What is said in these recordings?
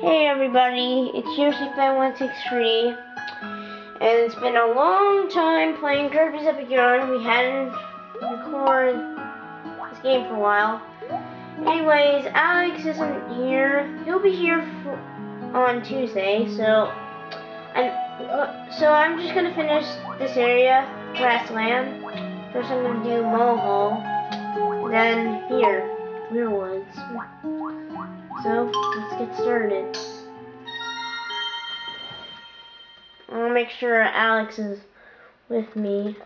Hey everybody, it's YoshiFan163, and it's been a long time playing Kirby's Epic Yarn. We hadn't recorded this game for a while. Anyways, Alex isn't here. He'll be here on Tuesday, so I'm uh, so I'm just gonna finish this area, grassland. First, I'm gonna do Mole Hole, then here, Clear Woods. So, let's get started. I'll make sure Alex is with me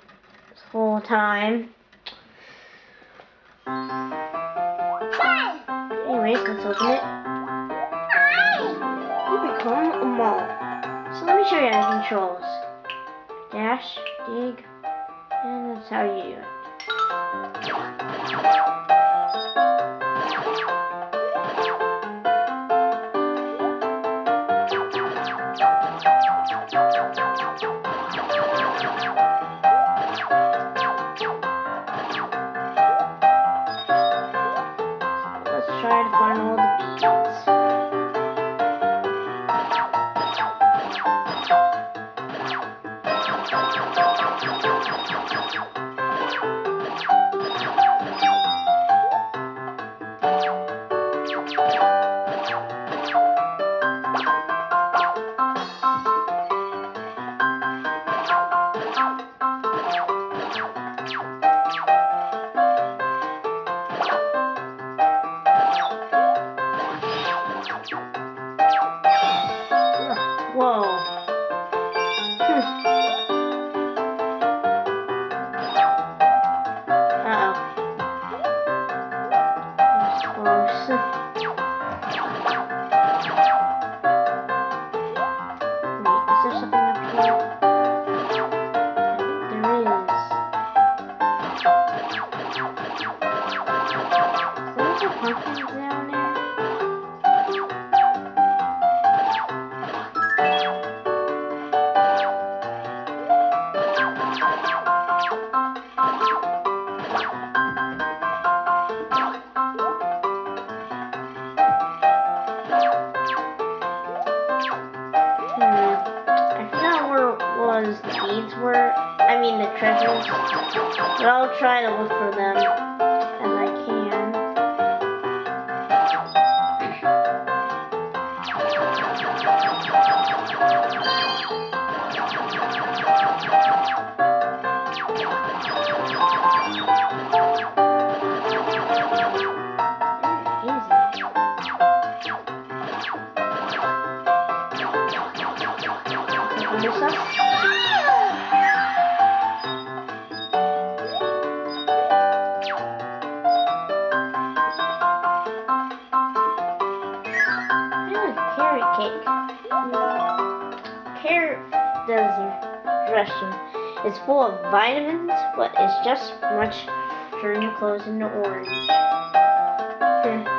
this whole time. Anyways, let's open it. You become a mole. So let me show you how the controls. Dash, dig, and that's how you do it. It's full of vitamins, but it's just much turn your clothes into orange. Hmm.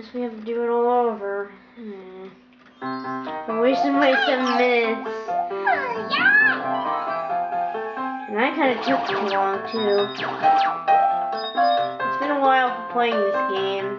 guess we have to do it all over. Hmm. I'm wasting my seven minutes. And I kind of took too long, too. It's been a while for playing this game.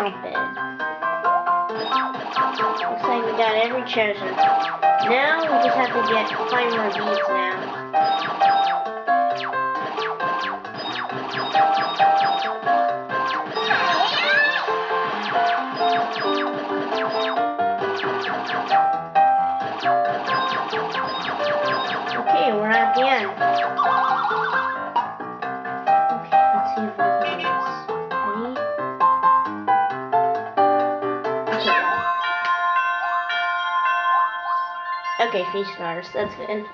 Tree. Looks like we got every treasure. Now we just have to get find more beads now. Okay, feast stars. That's good.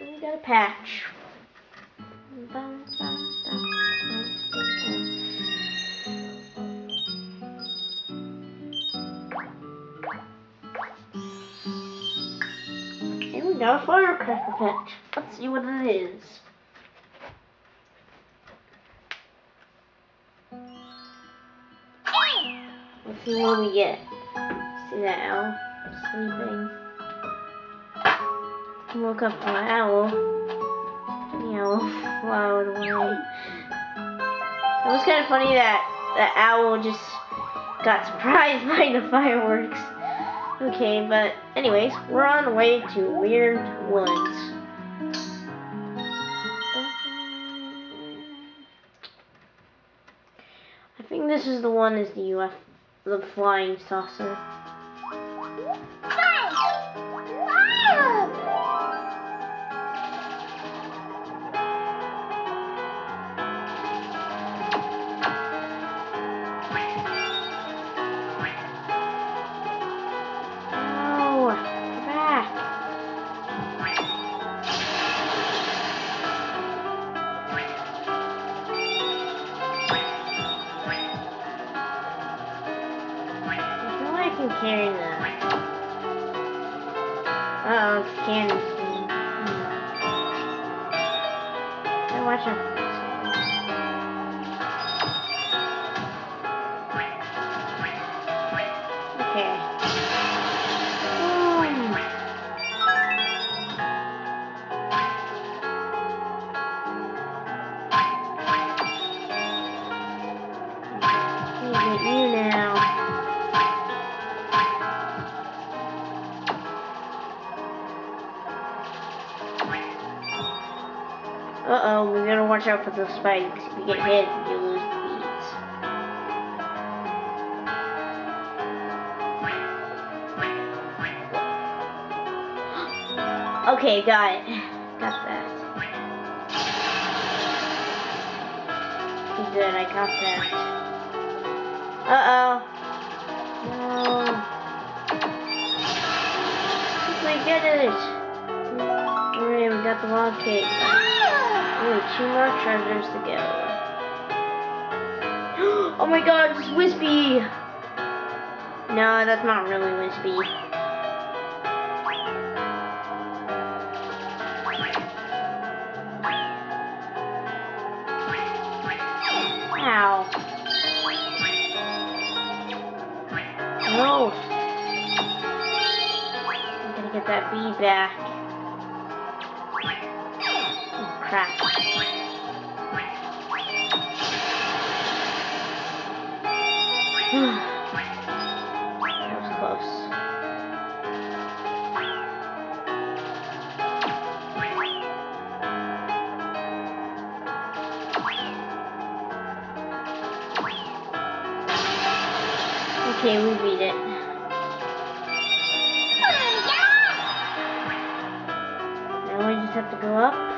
We got a patch. And we got a firecracker patch. Let's see what it is. What we get. See that owl sleeping. Woke up to an owl. The owl flowed away. It was kind of funny that the owl just got surprised by the fireworks. Okay, but anyways, we're on the way to Weird Woods. I think this is the one is the UF, the flying saucer. Feel like I Uh oh, we gotta watch out for those spikes. If you get hit, you lose the beats. Okay, got it. Got that. Good, I got that. Uh oh. No. We did it. We got the log cake. Only two more treasures to go. oh my god, it's Whispy! No, that's not really Whispy. Ow. No. I'm gonna get that bee back. Oh, that was close. Okay, we beat it. Oh, now we just have to go up.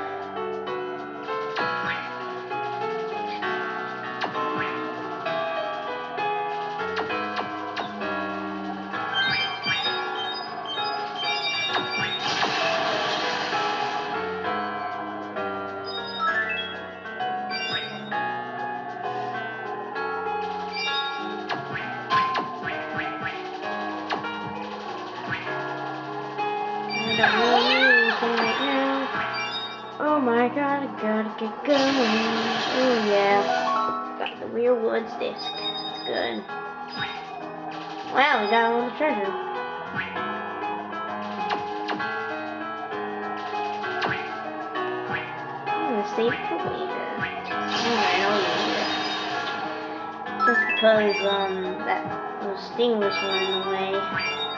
Really need anything right now. Oh my god, I gotta get going. Oh yeah. Got the Weird Woods disc. It's good. Wow, we got all the treasure. I'm gonna save for later. Alright, I'll use it. Just because, um, that those stingers were in the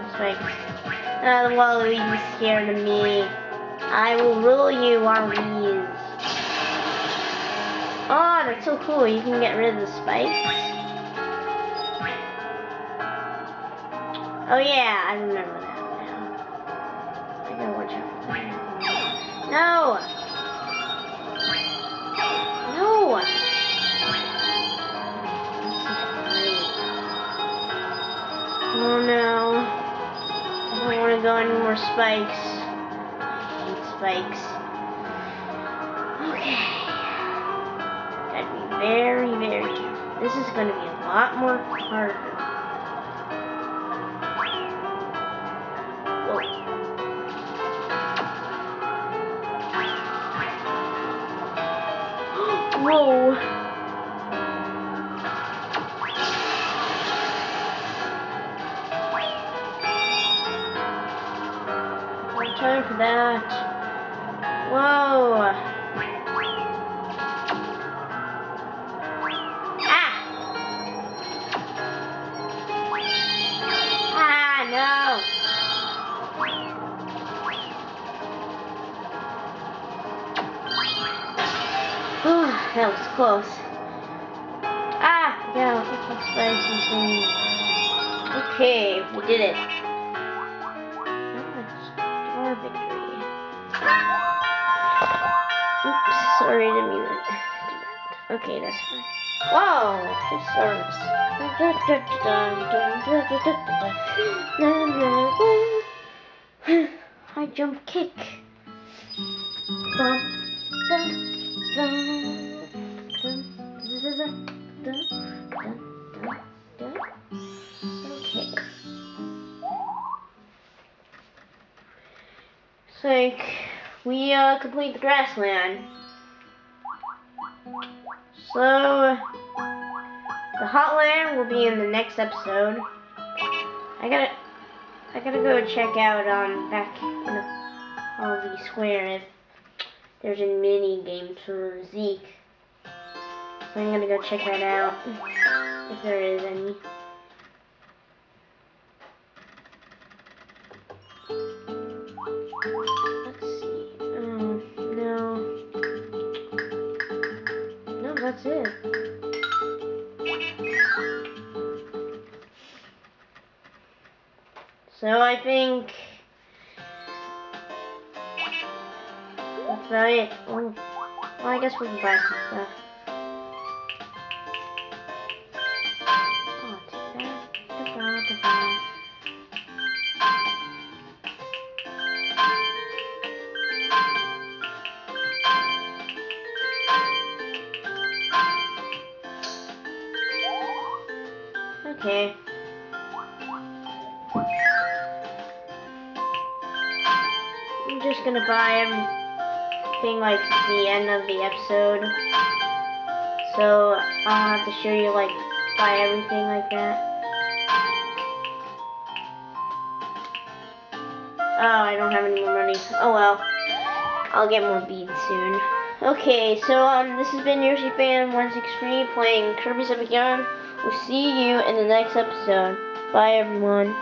the spikes. The uh, Waluigi's scared of me. I will rule you, Waluigi. Oh, that's so cool. You can get rid of the spikes. Oh yeah, I remember that now. I gotta watch out for. No! No! This is great. Oh no. I don't want to go any more spikes. I hate spikes. Okay. Gotta be very, very. This is gonna be a lot more harder. No time for that. High jump kick. Okay. So like, we uh, complete the grassland. So the hotland will be in the next episode. I gotta, I gotta go check out um back in the Halsey Square if there's a mini game for Zeke. So I'm gonna go check that out if there is any. So I think that's about it. Well, I guess we can buy some stuff. Okay. Just gonna buy everything like the end of the episode. So I'll have to show you like buy everything like that. Oh, I don't have any more money. Oh well. I'll get more beads soon. Okay, so um, this has been Yoshi Fan 163 playing Kirby's Epic Yarn. We'll see you in the next episode. Bye, everyone.